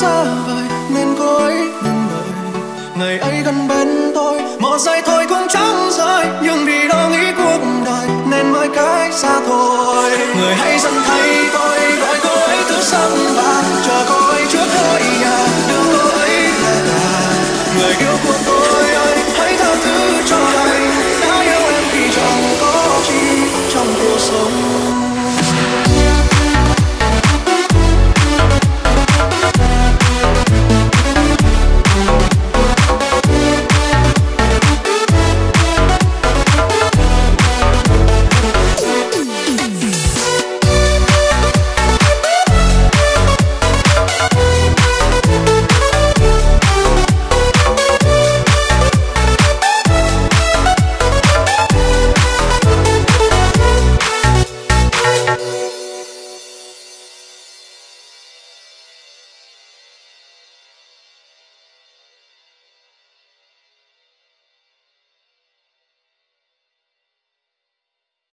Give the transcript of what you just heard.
xa vời, nên cô ấy ngần ngại ngày ấy gần bên tôi một giây thôi cũng chẳng rơi nhưng vì đó nghĩ cuộc đời, nên mới cái xa thôi. Người hãy dần thay tôi, gọi cô ấy thứ sớm vào.